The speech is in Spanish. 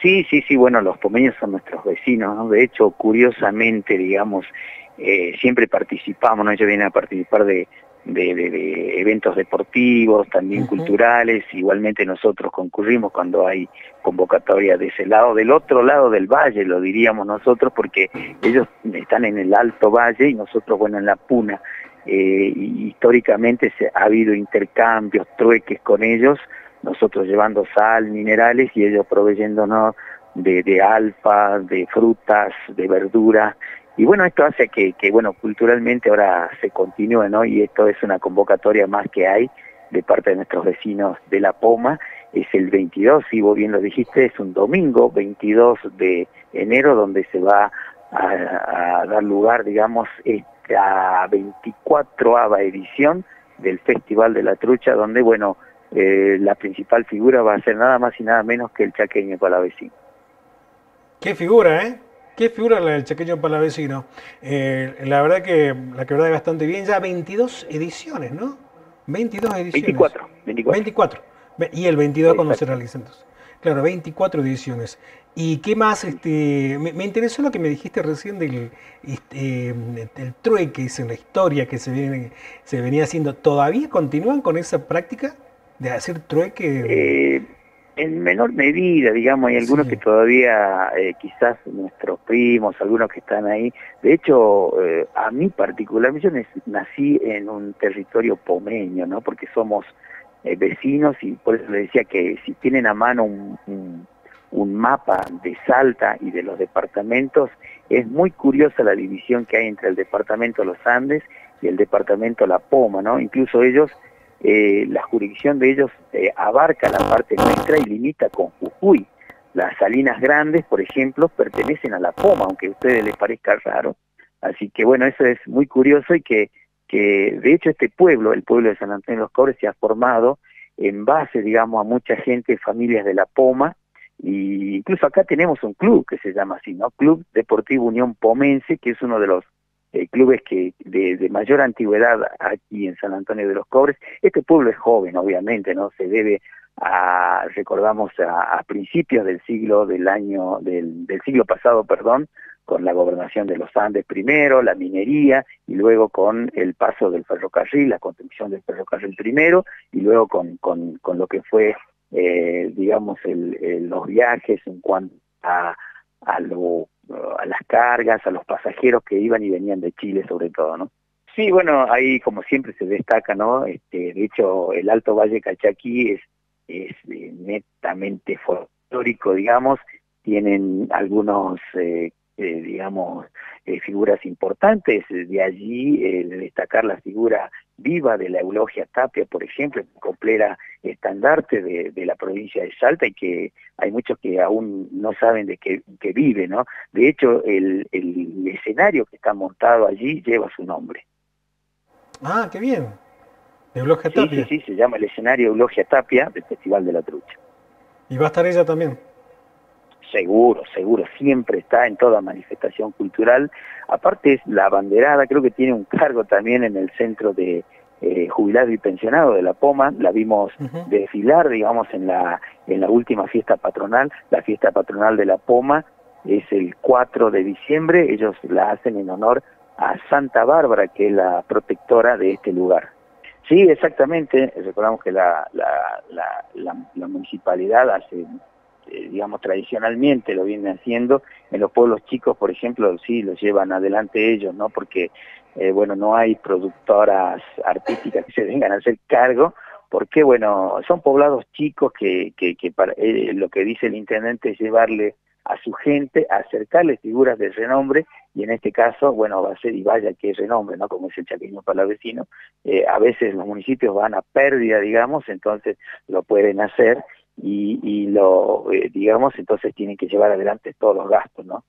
Sí, sí, sí, bueno, los pomeños son nuestros vecinos, ¿no? De hecho, curiosamente, digamos, eh, siempre participamos, ¿no? Ellos vienen a participar de, de, eventos deportivos, también culturales, igualmente nosotros concurrimos cuando hay convocatoria de ese lado, del otro lado del valle, lo diríamos nosotros, porque ellos están en el Alto Valle y nosotros, bueno, en la Puna. Eh, históricamente se, ha habido intercambios, trueques con ellos, nosotros llevando sal, minerales y ellos proveyéndonos de, de alfa, de frutas, de verduras, y bueno, esto hace que, bueno, culturalmente ahora se continúe, ¿no? Y esto es una convocatoria más que hay de parte de nuestros vecinos de La Poma, es el 22, si vos bien lo dijiste, es un domingo, 22 de enero, donde se va a, dar lugar, digamos, esta 24ava edición del Festival de la Trucha, donde, bueno, eh, la principal figura va a ser nada más y nada menos que el chaqueño palavecino. ¿Qué figura, eh? ¿Qué figura la del chaqueño palavecino? Eh, la verdad que la que verdad bastante bien, ya 22 ediciones, ¿no? 22 ediciones. 24. 24. Y el 22 cuando se realicen Claro, 24 ediciones. ¿Y qué más? Este, me, interesó lo que me dijiste recién del este, el trueque, en la historia que se, viene, se venía haciendo. ¿Todavía continúan con esa práctica de hacer trueque? Eh, en menor medida, digamos, hay algunos que todavía, eh, quizás nuestros primos, algunos que están ahí. De hecho, eh, a mí particularmente, yo nací en un territorio pomeño, ¿no? Porque somos eh, vecinos y por eso le decía que si tienen a mano un, un, mapa de Salta y de los departamentos, es muy curiosa la división que hay entre el departamento Los Andes y el departamento La Poma, ¿no? Incluso ellos eh, la jurisdicción de ellos eh, abarca la parte nuestra y limita con Jujuy. Las salinas grandes, por ejemplo, pertenecen a la Poma, aunque a ustedes les parezca raro. Así que bueno, eso es muy curioso y que, que de hecho este pueblo, el pueblo de San Antonio de los Cobres, se ha formado en base, digamos, a mucha gente, familias de la Poma, y incluso acá tenemos un club que se llama así, ¿no? Club Deportivo Unión Pomense, que es uno de los eh, clubes que de, mayor antigüedad aquí en San Antonio de los Cobres. Este pueblo es joven, obviamente, ¿no? Se debe a, recordamos, a, principios del siglo del año, del, del, siglo pasado, perdón, con la gobernación de los Andes primero, la minería, y luego con el paso del ferrocarril, la construcción del ferrocarril primero, y luego con, con, con lo que fue, eh, digamos, el, los viajes en cuanto a, a lo a las cargas, a los pasajeros que iban y venían de Chile sobre todo, ¿no? Sí, bueno, ahí como siempre se destaca, ¿no? Este, de hecho, el Alto Valle Calchaquí es, es eh, netamente folclórico, digamos, tienen algunos eh, eh, digamos, figuras importantes. De allí destacar la figura viva de la Eulogia Tapia, por ejemplo, coplera estandarte de, la provincia de Salta y que hay muchos que aún no saben de qué, vive, ¿no? De hecho, el, el escenario que está montado allí lleva su nombre. Ah, qué bien. Eulogia Tapia. Sí, sí, se llama el escenario Eulogia Tapia del Festival de la Trucha. ¿Y va a estar ella también? Seguro, seguro, siempre está en toda manifestación cultural. Aparte es la banderada, creo que tiene un cargo también en el centro de eh, jubilado y pensionado de la Poma, la vimos desfilar, digamos, en la, en la última fiesta patronal, la fiesta patronal de la Poma es el 4 de diciembre, ellos la hacen en honor a Santa Bárbara, que es la protectora de este lugar. Sí, exactamente, recordamos que la, la, la, municipalidad hace eh, digamos, tradicionalmente lo vienen haciendo. En los pueblos chicos, por ejemplo, sí, los llevan adelante ellos, ¿no? Porque, eh, bueno, no hay productoras artísticas que se vengan a hacer cargo, porque, bueno, son poblados chicos que, que, que para, eh, lo que dice el intendente es llevarle a su gente, acercarle figuras de renombre, y en este caso, bueno, va a ser, y vaya que renombre, ¿no? Como es el chaqueño palavecino, eh, a veces los municipios van a pérdida, digamos, entonces lo pueden hacer, y, y lo, eh, digamos, entonces tienen que llevar adelante todos los gastos, ¿no?